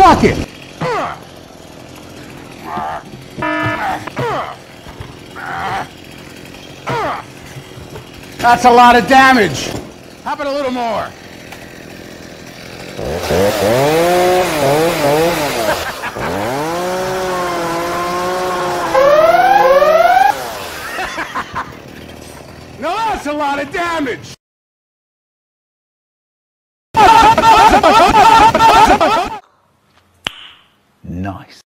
bucket! That's a lot of damage. How about a little more? no, that's a lot of damage. Nice.